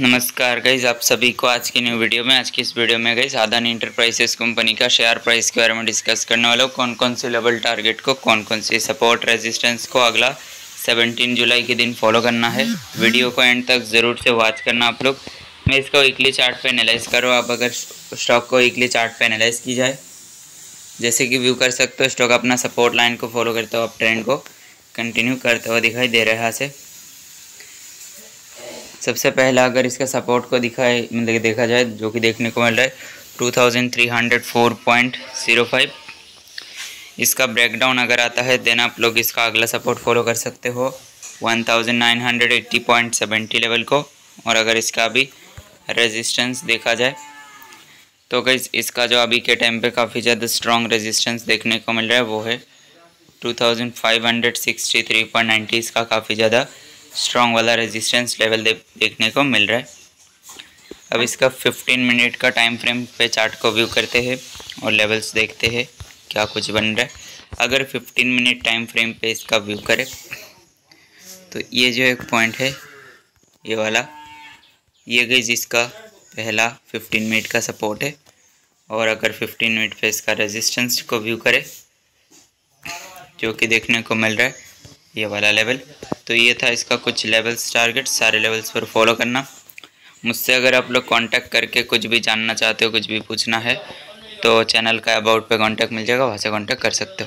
नमस्कार गाइज़ आप सभी को आज की न्यू वीडियो में, आज की इस वीडियो में गई आदानी इंटरप्राइजेस कंपनी का शेयर प्राइस के बारे में डिस्कस करने वाला हूँ। कौन कौन से लेवल टारगेट को कौन कौन से सपोर्ट रेजिस्टेंस को अगला 17 जुलाई के दिन फॉलो करना है। वीडियो को एंड तक ज़रूर से वॉच करना आप लोग। मैं इसका वीकली चार्ट पे एनालाइज करो आप अगर स्टॉक को वीकली चार्ट पे एनालाइज की जाए, जैसे कि व्यू कर सकते हो स्टॉक अपना सपोर्ट लाइन को फॉलो करते हो आप ट्रेंड को कंटिन्यू करते हुए दिखाई दे रहा है सबसे पहला अगर इसका सपोर्ट को दिखाए मतलब देखा जाए, जो कि देखने को मिल रहा है two thousand three hundred four point zero five इसका ब्रेकडाउन अगर आता है देन आप लोग इसका अगला सपोर्ट फॉलो कर सकते हो one thousand nine hundred eighty point seventy level को। और अगर इसका अभी रेजिस्टेंस देखा जाए तो गई इसका जो अभी के टाइम पे काफ़ी ज़्यादा स्ट्रॉन्ग रेजिस्टेंस देखने को मिल रहा है, वो है two thousand five hundred sixty three point ninety इसका काफ़ी ज़्यादा स्ट्रॉन्ग वाला रेजिस्टेंस लेवल दे, देखने को मिल रहा है। अब इसका 15 मिनट का टाइम फ्रेम पे चार्ट को व्यू करते हैं और लेवल्स देखते हैं क्या कुछ बन रहा है। अगर 15 मिनट टाइम फ्रेम पे इसका व्यू करें तो ये जो एक पॉइंट है ये वाला ये गई जिसका पहला 15 मिनट का सपोर्ट है। और अगर 15 मिनट पे इसका रेजिस्टेंस को व्यू करें जो कि देखने को मिल रहा है ये वाला लेवल तो ये था इसका कुछ लेवल्स टारगेट सारे लेवल्स पर फॉलो करना। मुझसे अगर आप लोग कांटेक्ट करके कुछ भी जानना चाहते हो, कुछ भी पूछना है तो चैनल का अबाउट पे कांटेक्ट मिल जाएगा, वहाँ से कांटेक्ट कर सकते हो।